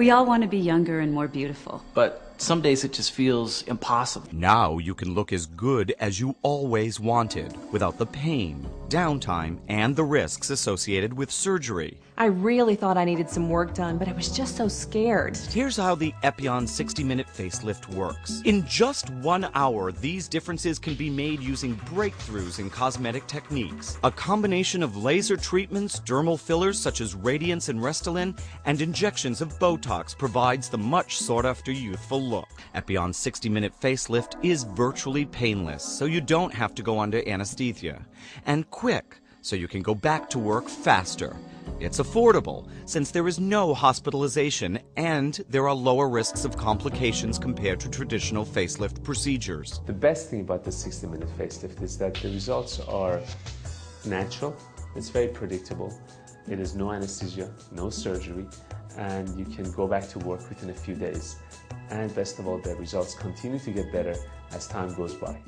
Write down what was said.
We all want to be younger and more beautiful. But some days it just feels impossible. Now you can look as good as you always wanted without the pain, downtime, and the risks associated with surgery. I really thought I needed some work done, but I was just so scared. Here's how the Epione 60 minute facelift works. In just one hour, these differences can be made using breakthroughs in cosmetic techniques. A combination of laser treatments, dermal fillers such as Radiance and Restylane, and injections of Botox provides the much sought after youthful look. Epione's 60 minute facelift is virtually painless, so you don't have to go under anesthesia. And quick, so you can go back to work faster. It's affordable, since there is no hospitalization and there are lower risks of complications compared to traditional facelift procedures. The best thing about the 60 minute facelift is that the results are natural, it's very predictable, it is no anesthesia, no surgery, and you can go back to work within a few days. And best of all, the results continue to get better as time goes by.